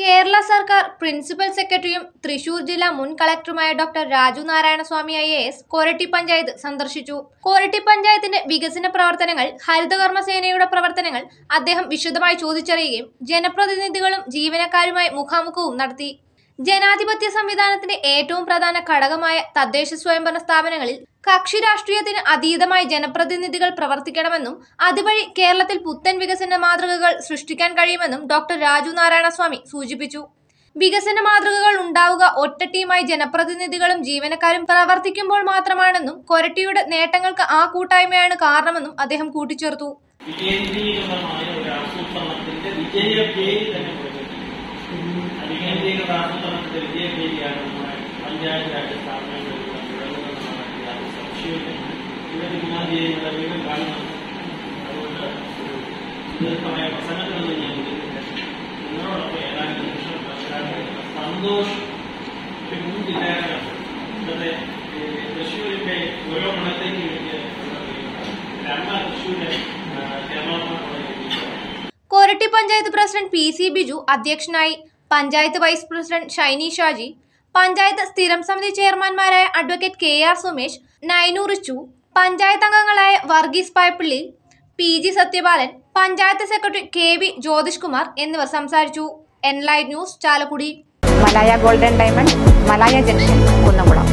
കേരള സർക്കാർ പ്രിൻസിപ്പൽ സെക്രട്ടറിയും തൃശൂർ ജില്ലാ മുൻ കളക്ടറുമായ doctor Raju Narayanaswamy I S Koratty panchayat സന്ദർശിച്ചു. കോരട്ടി പഞ്ചായത്തിന്റെ വികസന പ്രവർത്തനങ്ങൾ ഹരിതകർമ്മ സേനയുടെ പ്രവർത്തനങ്ങൾ അദ്ദേഹം വിശദമായി ചോദിച്ചറിയുകയും ജനപ്രതിനിധികളും ജീവനക്കാരുമായി മുഖാമുഖവും നടത്തി. ജനാധിപത്യ സംവിധാനത്തിന്റെ ഏറ്റവും പ്രധാന ഘടകമായ തദ്ദേശ സ്വയംഭരണ സ്ഥാപനങ്ങളിൽ കക്ഷി രാഷ്ട്രീയത്തിന് അതീതമായി ജനപ്രതിനിധികൾ പ്രവർത്തിക്കണമെന്നും അതുവഴി കേരളത്തിൽ പുത്തൻ വികസന മാതൃകകൾ സൃഷ്ടിക്കാൻ കഴിയുമെന്നും ഡോക്ടർ രാജു നാരായണസ്വാമി സൂചിപ്പിച്ചു. വികസന മാതൃകകൾ ഉണ്ടാവുക ഒറ്റ ടീമായി ജനപ്രതിനിധികളും ജീവനക്കാരും പ്രവർത്തിക്കുമ്പോൾ മാത്രമാണെന്നും കൊരട്ടിയുടെ നേട്ടങ്ങൾക്ക് ആ കൂട്ടായ്മയാണ് കാരണമെന്നും അദ്ദേഹം കൂട്ടിച്ചേർത്തു. നിങ്ങളോടൊപ്പം ഏതാനും നിമിഷം മനസ്സിലാക്കുന്നത് സന്തോഷം ഒരു മുൻ ജില്ലാകാരാണ് ഇന്നത്തെ ഈ തൃശ്ശൂരിന്റെ പുരോഗമനത്തേക്ക് വേണ്ടി രമ തൃശ്ശൂരിലെ കേരള കോളേജിൽ Koratty panchayat president P C Biju അധ്യക്ഷനായി പഞ്ചായത്ത് വൈസ് പ്രസിഡന്റ് ഷൈനി ഷാജി പഞ്ചായത്ത് സ്ഥിരം സമിതി ചെയർമാൻമാരായ അഡ്വക്കേറ്റ് കെ ആർ സുമേഷ് നൈനു ചു പഞ്ചായത്ത് അംഗങ്ങളായ Varghese Payyappilly P G Sathyapalan panchayat secretary K V Jyothish Kumar എന്നിവർ സംസാരിച്ചു. Enlight news Chalakudy. Malaya golden diamond Malaya junction Kunnamkulam.